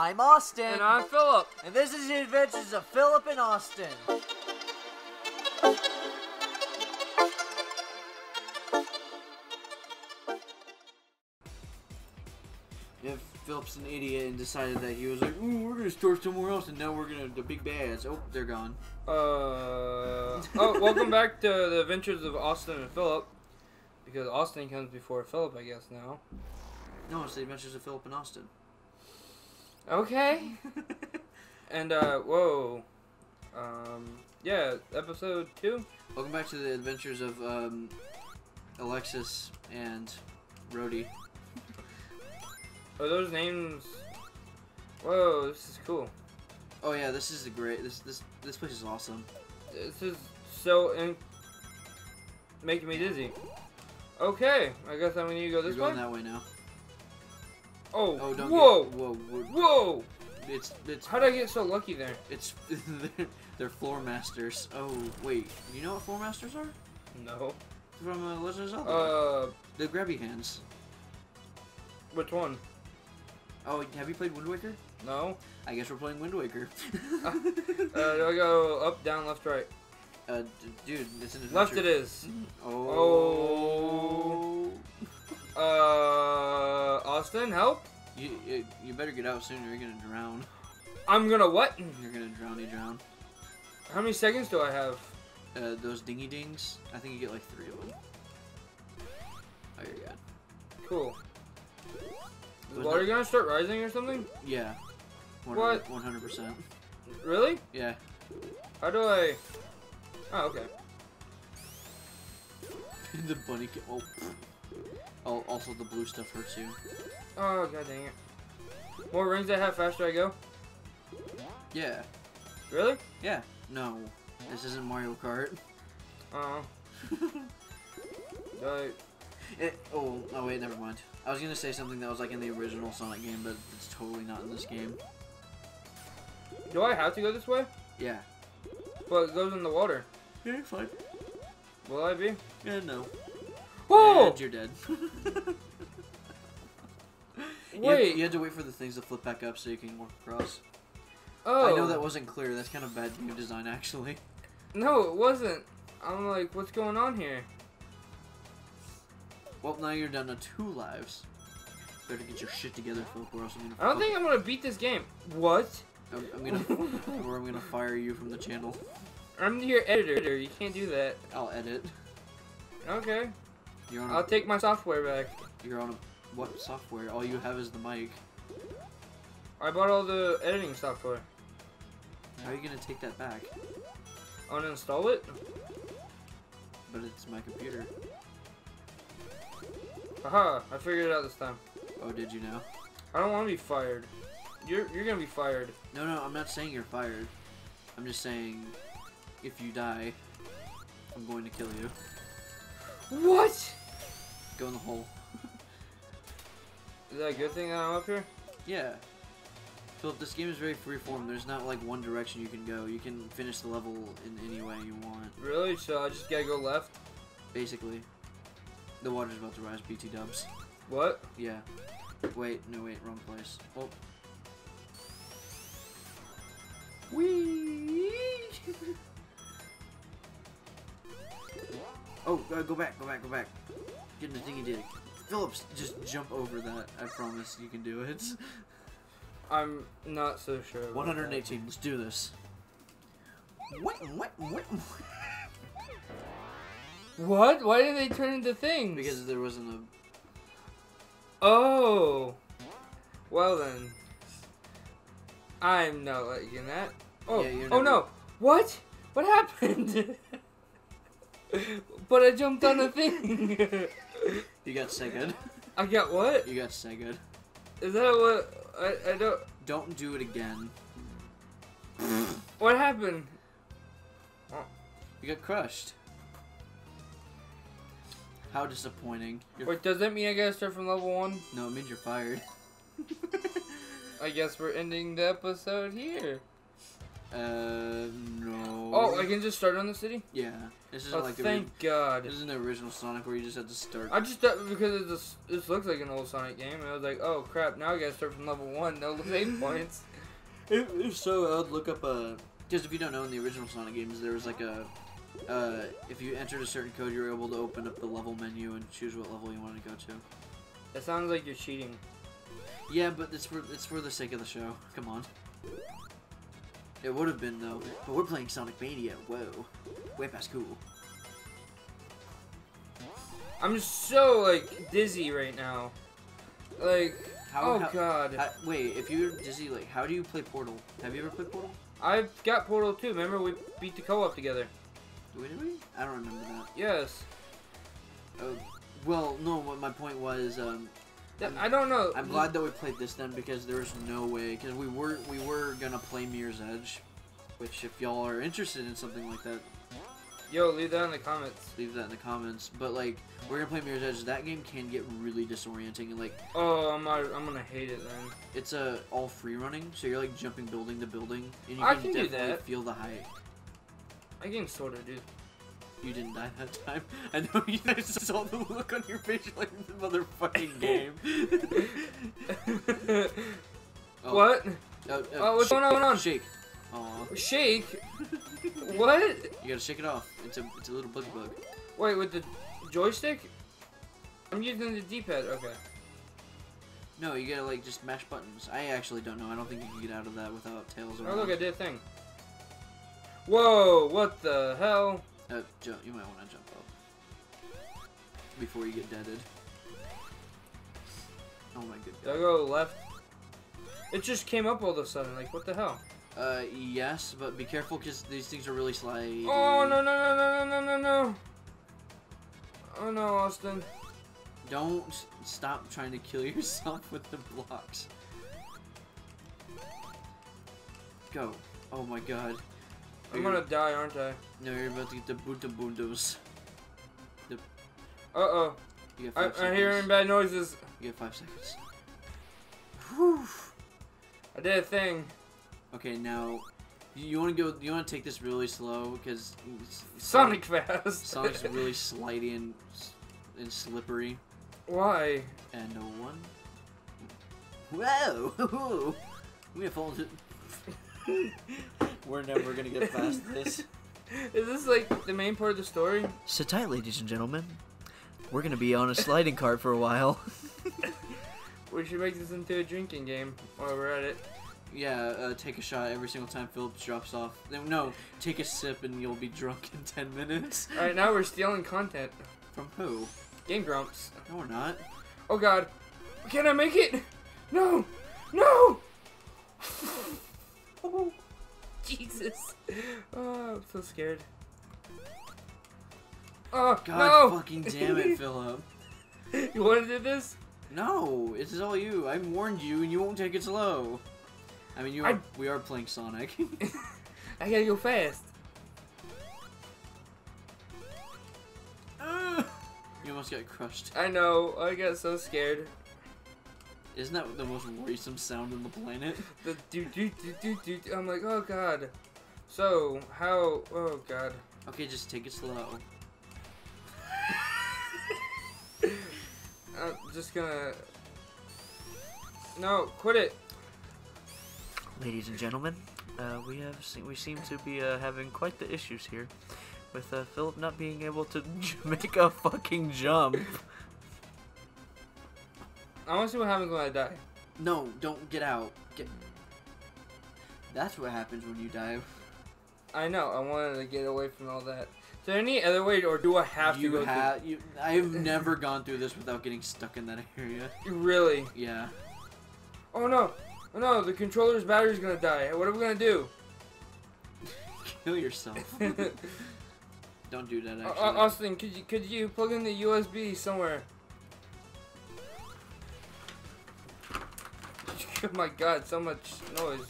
I'm Austin. And I'm Philip. And this is the adventures of Philip and Austin. If Philip's an idiot and decided that he was like, Ooh, we're gonna start somewhere else, and now we're gonna the big bads. Oh, they're gone. Uh, oh, welcome back to the adventures of Austin and Philip. Because Austin comes before Philip, I guess, now. No, it's the adventures of Philip and Austin. Okay. and, uh, whoa. Um, yeah, episode two. Welcome back to the adventures of um, Alexis and Rhodey. Are those names? Whoa, this is cool. Oh yeah, this is a great. This this this place is awesome. This is so in making me dizzy. Okay, I guess I'm gonna need to go this You're going way. that way now. Oh, Oh, don't whoa, Get, whoa, whoa, whoa! It's it's How did I get so lucky there? it's they're, they're floor masters. Oh wait, you know what floor masters are? No. From uh, Legend of Zelda. Uh, the grabby hands. which one? Oh, have you played Wind Waker? No. I guess we're playing Wind Waker. Uh, do I go up, down, left, right? uh, dude, it's an Left adventure. it is. Oh. Uh, Austin, help! You, you you better get out soon or you're gonna drown. I'm gonna what? You're gonna drowny drown. How many seconds do I have? Uh, those dingy dings, I think you get like three of them. Oh, you're good. Cool. Is the water gonna start rising or something? Yeah. What? 100%. Really? Yeah. How do I? Oh, okay. The bunny. Ca- oh. oh. Also, the blue stuff hurts you. Oh, god dang it. More rings I have, faster I go. Yeah. Really? Yeah. No. This isn't Mario Kart. Oh. I, It, oh, oh wait, never mind. I was gonna say something that was like in the original Sonic game, but it's totally not in this game. do I have to go this way? Yeah. But it goes in the water. Yeah, fine. Will I be? Yeah, no. Whoa! And you're dead. You had- Wait. You had to wait for the things to flip back up so you can walk across. oh. I know oh. that wasn't clear. That's kind of bad game design, actually. No, it wasn't. I'm like, what's going on here? Well, now you're down to two lives. Better get your shit together, Philip, or else I'm gonna. I don't think I'm gonna beat this game. What? I'm, I'm gonna, or I'm gonna fire you from the channel. I'm your editor. You can't do that. I'll edit. Okay. You're on. I'll take my software back. You're on a what software? All you have is the mic. I bought all the editing software. How are you gonna take that back? Uninstall it? But it's my computer. Haha, I figured it out this time. Oh, did you know? I don't want to be fired. You're you're gonna be fired. No, no, I'm not saying you're fired. I'm just saying, if you die, I'm going to kill you. What? Go in the hole. Is that a good thing that I'm up here? Yeah. Philip, this game is very freeform. There's not like one direction you can go. You can finish the level in any way you want. Really? So I just gotta go left? Basically. The water's about to rise, BT dubs. What? Yeah. Wait, no wait, wrong place. Oh. Whee! oh, uh, go back, go back, go back. Get in the thingy dig. Phillips, just jump over that. I promise you can do it. I'm not so sure. about 118, let's do this. that. What? What? What? Why did they turn into things? Because there wasn't a. Oh. Well then. I'm not liking that. Oh. Yeah, oh never- no. What? What happened? but I jumped on a thing. You got Sega. I got what? You got Sega. Is that what? I, I don't. Don't do it again. What happened? You got crushed. How disappointing. You're Wait, does that mean I gotta start from level one? No, it means you're fired. I guess we're ending the episode here. Uh, no. Oh, I can just start on the city. Yeah, this is Oh, like thank God. this isn't the original Sonic where you just had to start. I just thought because it just this looks like an old Sonic game, and I was like, oh crap, now I gotta start from level one, no save points. If, if so, I would look up a. Because if you don't know, in the original Sonic games, there was like a. Uh, if you entered a certain code, you were able to open up the level menu and choose what level you wanted to go to. That sounds like you're cheating. Yeah, but it's for it's for the sake of the show. Come on. It would have been though, but we're playing Sonic Mania. Whoa, way past cool. I'm just so like dizzy right now. Like, How? oh how, god, how- wait, if you're dizzy, like, how do you play Portal? Have you ever played Portal? I've got Portal 2. Remember we beat the co-op together? Wait, did we? I don't remember that. Yes. Oh, well, no. What my point was, um, Th- I'm- don't know. I'm glad that we played this then because there's no way because we were we were gonna play Mirror's Edge, which if y'all are interested in something like that, Yo, leave that in the comments. leave that in the comments. But like we're gonna play Mirror's Edge. That game can get really disorienting and like Oh, I'm not, I'm gonna hate it then. it's a all free running, so you're like jumping building to building, and you I can, can do definitely that. feel the height. I can sort of do. You didn't die that time. I know you guys saw the look on your face like the motherfucking game. Oh, What? Uh, uh, Oh, what's going on, going on? Shake. Aw. Shake? what? You gotta shake it off. It's a it's a little bug bug. Wait, with the joystick? I'm using the D-pad. Okay. No, you gotta like just mash buttons. I actually don't know. I don't think you can get out of that without tails. Or. Oh, look, I did a thing. Whoa, what the hell? Uh, jump, you might want to jump up. Before you get deaded. Oh my goodness. Did I go left? It just came up all of a sudden, like, what the hell? Uh, yes, but be careful because these things are really slidey. Oh, no, no, no, no, no, no, no, Oh, no, Austin. Don't stop trying to kill yourself with the blocks. Go. Oh my god. I'm gonna die, aren't I? No, you're about to get the Bunta Bundos. Uh-oh. I- five I'm hearing bad noises. You get five seconds. Whew. I did a thing. Okay, now you, you want to go. You want to take this really slow because Sonic fast. Sonic's really slidey and and slippery. Why? And no one. Whoa! We have fallen. to- We're never gonna get past this. Is this like the main part of the story? Sit tight, ladies and gentlemen. We're gonna be on a sliding cart for a while. We should make this into a drinking game while we're at it. Yeah, uh, take a shot every single time Phillips drops off. No, No, take a sip and you'll be drunk in 10 minutes. Alright, now we're stealing content. From who? Game Grumps. No, we're not. Oh god. Can I make it? No! No! oh, Jesus. Oh, I'm so scared. Oh, God no! fucking damn it, Philip. you want to do this? No, this is all you. I warned you and you won't take it slow. I mean, you I- are, we are playing Sonic. I gotta go fast. you almost got crushed. I know. I got so scared. Isn't that the most worrisome sound on the planet? The do do do do do. I'm like, oh god. So how? Oh god. Okay, just take it slow. I'm just gonna. No, quit it. Ladies and gentlemen, uh, we have se- we seem to be uh, having quite the issues here, with uh, Philip not being able to j- make a fucking jump. I want to see what happens when I die. No, don't get out. Get. That's what happens when you die. I know. I wanted to get away from all that. Is there any other way, or do I have you to go have you. I've never gone through this without getting stuck in that area. Really? Yeah. Oh no! Oh no! The controller's battery's gonna die. What are we gonna do? Kill yourself. Uh, Don't do that. uh, Austin, could you could you plug in the USB somewhere? Oh my god! So much noise.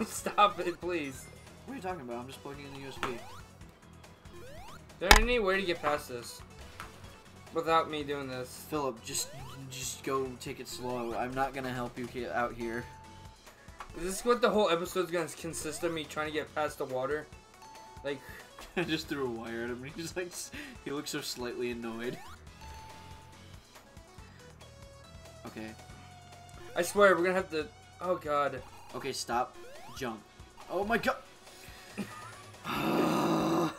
Stop it, please. What are you talking about? I'm just plugging in the USB. Is there any way to get past this? Without me doing this. Philip, just just go take it slow. I'm not gonna help you get out here. Is this what the whole episode's gonna consist of? Me trying to get past the water? Like, I just threw a wire at him and he's like, he looks so slightly annoyed. Okay. I swear we're gonna have to. Oh god. Okay, stop. Jump. Oh my god! I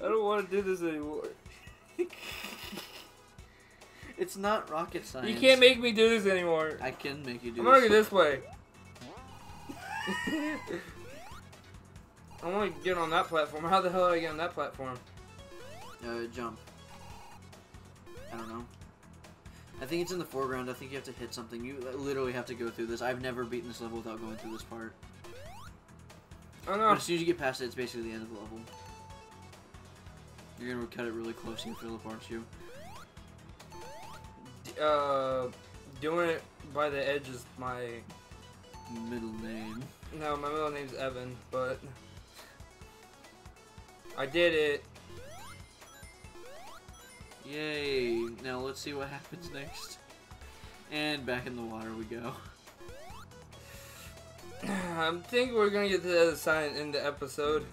don't want to do this anymore. It's not rocket science. You can't make me do this anymore. I can make you do this. I'm this. this way. I want to get on that platform. How the hell do I get on that platform? Uh, jump. I don't know. I think it's in the foreground. I think you have to hit something. You literally have to go through this. I've never beaten this level without going through this part. Oh But as soon as you get past it, it's basically the end of the level. You're gonna cut it really close here, Philip, aren't you? Uh, doing it by the edge is my. Middle name. No, my middle name's Evan, but. I did it. Yay! Now let's see what happens next. And back in the water we go. I think we're gonna get to the other side in the episode.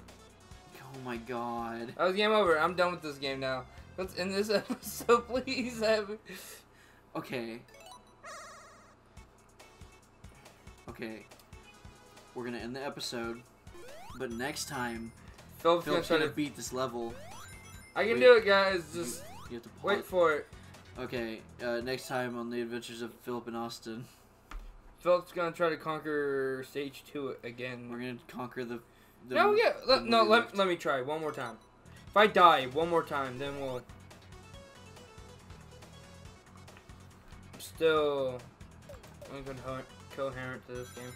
Oh my god. That was game over. I'm done with this game now. Let's end this episode, please. Okay. Okay. We're gonna end the episode, but next time Philip's gonna try to. beat this level. I can wait. do it, guys. Just You have to pause. wait for it. Okay, uh, next time on the Adventures of Philip and Austin, Philip's gonna try to conquer stage two again. we're gonna conquer the. the no, yeah, the let, no, let, let me try one more time. If I die one more time, then we'll. Still. Incoherent coherent to this game.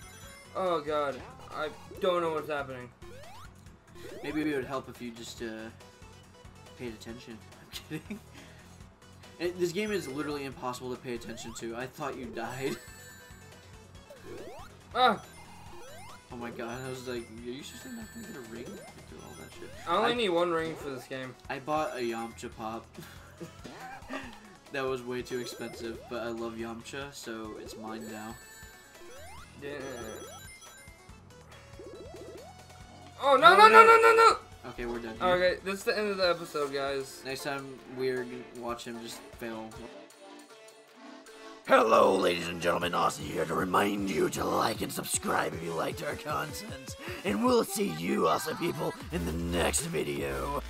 Oh god, I don't know what's happening. Maybe it would help if you just uh, paid attention. Kidding. It, this game is literally impossible to pay attention to. I thought you died. Ah, Oh my god, I was like, are you seriously not gonna get a ring after all that shit? I only I- need one ring for this game. I bought a Yamcha pop. that was way too expensive, but I love Yamcha, so it's mine now. Yeah. Oh no no no no no no! Okay, we're done here. Okay, this is the end of the episode, guys. Next time we're gonna watch him just fail. Hello, ladies and gentlemen. Austin here to remind you to like and subscribe if you liked our content. And we'll see you, awesome people, in the next video.